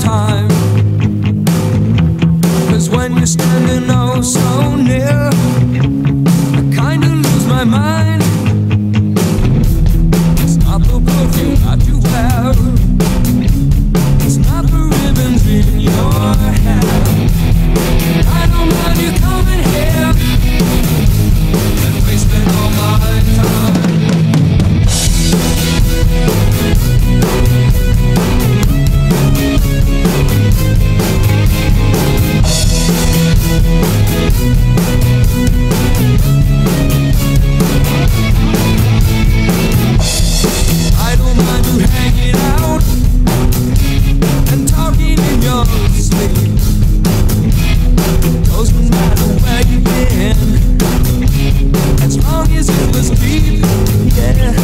time. Cause when you're standing oh so near. as long as it was deep. Yeah.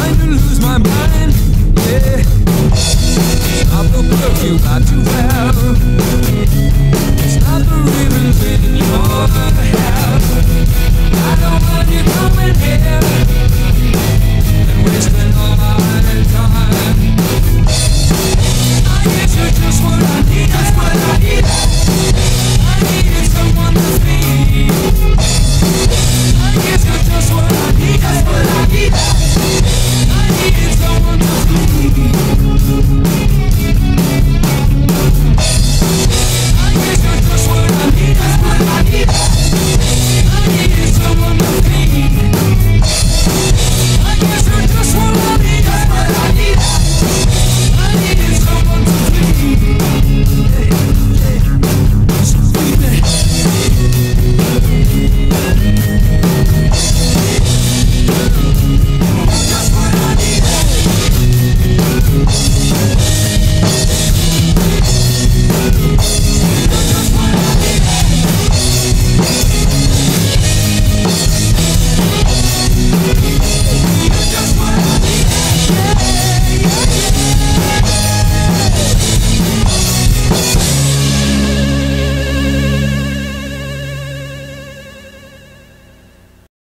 trying to lose my mind. Yeah. Stop the perfume I do have.